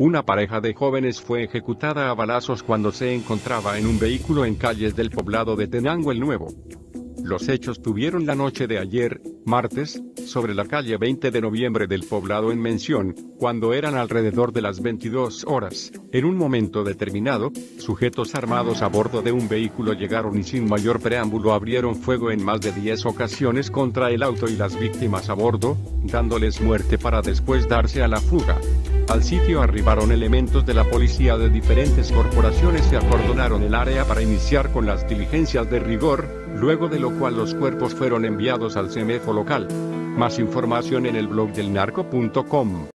Una pareja de jóvenes fue ejecutada a balazos cuando se encontraba en un vehículo en calles del poblado de Tenango el Nuevo. Los hechos tuvieron la noche de ayer, martes, sobre la calle 20 de noviembre del poblado en mención, cuando eran alrededor de las 22 horas. En un momento determinado, sujetos armados a bordo de un vehículo llegaron y sin mayor preámbulo abrieron fuego en más de 10 ocasiones contra el auto y las víctimas a bordo, dándoles muerte para después darse a la fuga. Al sitio arribaron elementos de la policía de diferentes corporaciones y acordonaron el área para iniciar con las diligencias de rigor, luego de lo cual los cuerpos fueron enviados al CEMEFO local. Más información en el blog del narco.com.